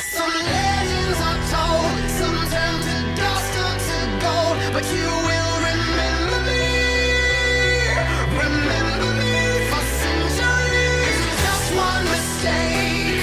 Some legends are told, some turn to dust or to gold, but you will remember me. Remember me for centuries. Just one mistake.